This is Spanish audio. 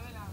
Isabela.